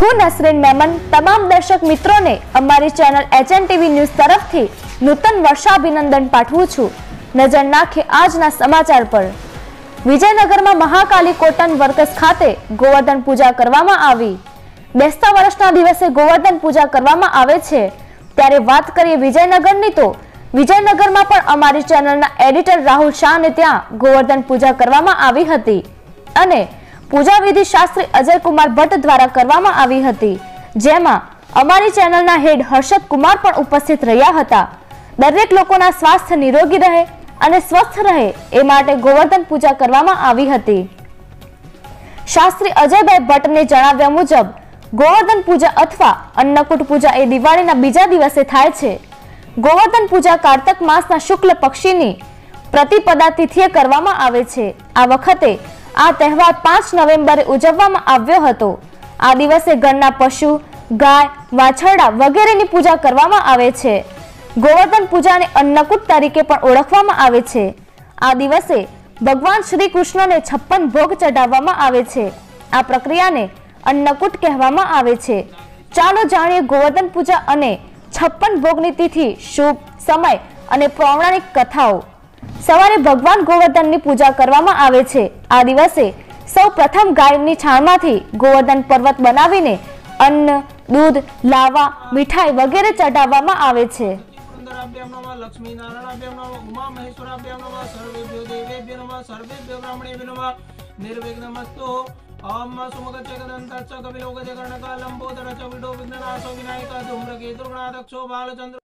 હું નસરીન મેમન, તમામ દર્શક મિત્રોને અમારી ચેનલ એચએન ટીવી ન્યૂઝ તરફથી નૂતન વર્ષાભિનંદન પાઠવું છું. નજર નાખે આજના સમાચાર પર. વિજયનગરમાં મહાકાલી કોટન વર્કસ ખાતે ગોવર્ધન પૂજા કરવામાં આવી. બેસતા વર્ષના દિવસે ગોવર્ધન પૂજા કરવામાં આવે છે. ત્યારે વાત કરીએ વિજયનગરની તો વિજયનગરમાં પણ અમારી ચેનલના એડિટર રાહુલ શાહને ત્યાં ગોવર્ધન પૂજા કરવામાં આવી હતી. અને પૂજા વિધિ શાસ્ત્રી અજયકુમાર ભટ્ટ દ્વારા કરવામાં આવી હતી, જેમાં અમારી ચેનલના હેડ હર્ષદ કુમાર પણ ઉપસ્થિત રહ્યા હતા. દરેક લોકોના સ્વાસ્થ્ય નિરોગી રહે અને સ્વસ્થ રહે એ માટે ગોવર્ધન પૂજા કરવામાં આવી હતી. શાસ્ત્રી અજયભાઈ ભટ્ટને જણાવ્યા મુજબ, ગોવર્ધન પૂજા અથવા અન્નકૂટ પૂજા એ દિવાળીના બીજા દિવસે થાય છે. ગોવર્ધન પૂજા કારતક માસના શુક્લ પક્ષીની પ્રતિપદા તિથિએ કરવામાં આવે છે. આ વખતે આ તહેવાર પાંચ નવેમ્બરે ઉજવવામાં આવ્યો હતો. આ દિવસે ઘરના પશુ, ગાય, વાછરડા વગેરેની પૂજા કરવામાં આવે છે. ગોવર્ધન પૂજાને અન્નકૂટ તરીકે પણ ઓળખવામાં આવે છે. આ દિવસે ભગવાન શ્રી કૃષ્ણને છપ્પન ભોગ ચઢાવવામાં આવે છે. આ પ્રક્રિયાને અન્નકૂટ કહેવામાં આવે છે. ચાલો જાણીએ ગોવર્ધન પૂજા અને છપ્પન ભોગની તિથિ, શુભ સમય અને પૌરાણિક કથાઓ. સવારે ભગવાન ગોવર્ધનની પૂજા કરવામાં આવે છે. આ દિવસે સૌ પ્રથમ ગાયની છાણમાંથી ગોવર્ધન પર્વત બનાવીને અન્ન, દૂધ, લાવા, મીઠાઈ વગેરે ચઢાવવામાં આવે છે. નિર્વિઘ્નમસ્તુ ઓમ સુમગચ્છ ગદંતચ્છ કપિલો ગજકર્ણક લંબોદર ચ વિડો વિઘ્નનાશો વિનાયક ધૂમ્રકેતુર્ગણાદક્ષો બાલચંદ્ર